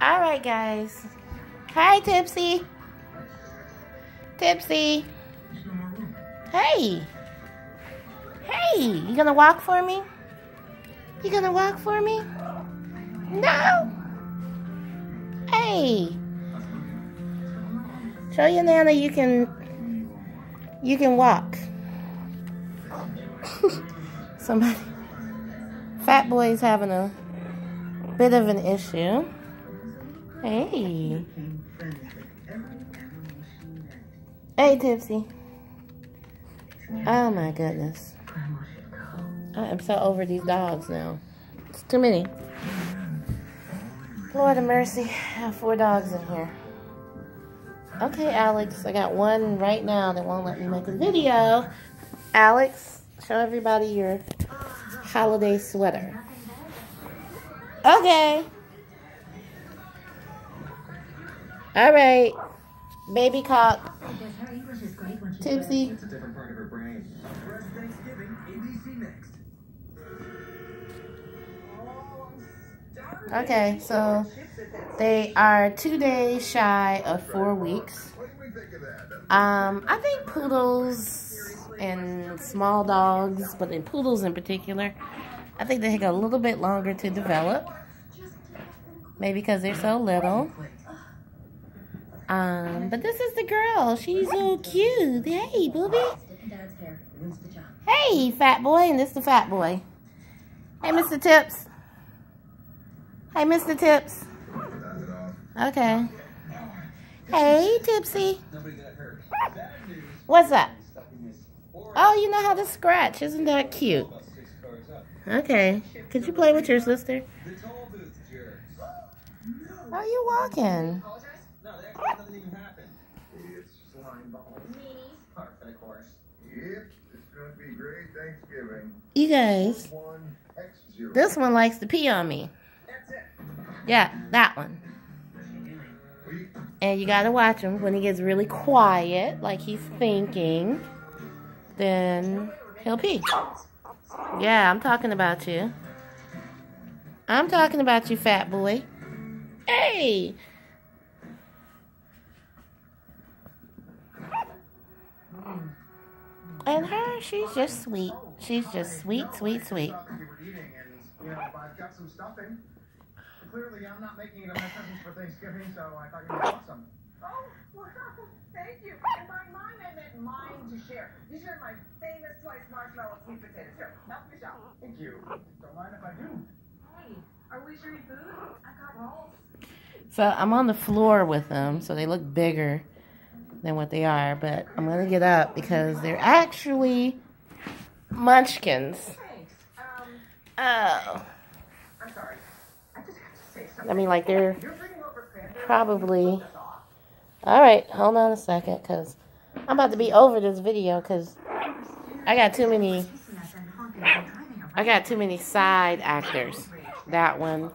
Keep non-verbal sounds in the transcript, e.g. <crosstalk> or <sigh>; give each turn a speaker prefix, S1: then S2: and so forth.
S1: All right, guys. Hi, Tipsy. Tipsy. Hey. Hey, you gonna walk for me? You gonna walk for me? No. Hey. Show your nana you can you can walk. <laughs> Somebody Fat boy's having a bit of an issue. Hey. Hey, Tipsy. Oh my goodness. I am so over these dogs now. It's too many. Lord of mercy. I have four dogs in here. Okay, Alex. I got one right now that won't let me make a video. Alex, show everybody your holiday sweater. Okay. All right. Baby cock. Tipsy. Okay, so they are two days shy of four weeks. Um, I think poodles and small dogs, but in poodles in particular, I think they take a little bit longer to develop. Maybe because they're so little. Um, but this is the girl. She's so cute. Hey, booby. Hey, fat boy. And this is the fat boy. Hey, Mr. Tips. Hey, Mr. Tips. Okay. Hey, Tipsy. What's up? Oh, you know how to scratch. Isn't that cute? Okay. Could you play with your sister? How are you walking? You guys, this one likes to pee on me. Yeah, that one. And you gotta watch him when he gets really quiet, like he's thinking then he'll pee. Yeah, I'm talking about you. I'm talking about you, fat boy. Hey! And her, she's just sweet. She's just sweet, sweet, sweet. Clearly, I'm not making it my for Thanksgiving, so I thought you'd be awesome. Oh, wow. Thank you. And by mine, I meant mine to share. My famous twice marshmallow sweet potatoes. Here, help. Thank you. Don't mind if I do. Hey, are we food? I got rolls. So I'm on the floor with them, so they look bigger than what they are, but I'm going to get up because they're actually munchkins. Um, oh. I'm sorry. I just have to say something. I mean, like, they're probably all right, hold on a second, because I'm about to be over this video, because I got too many, I got too many side actors. That one,